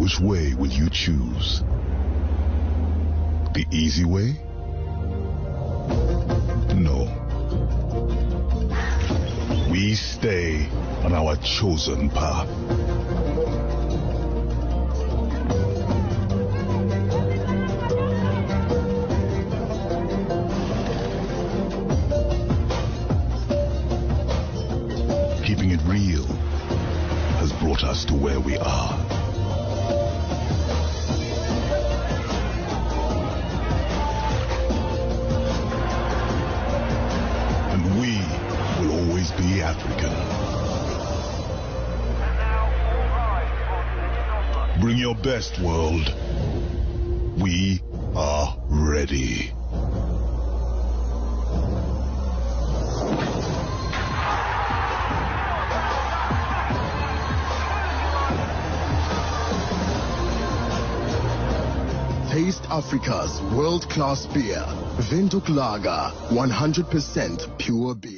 Which way will you choose? The easy way? No. We stay on our chosen path. Keeping it real has brought us to where we are. African. Bring your best, world. We are ready. Taste Africa's world-class beer. Windhoek Lager, 100% pure beer.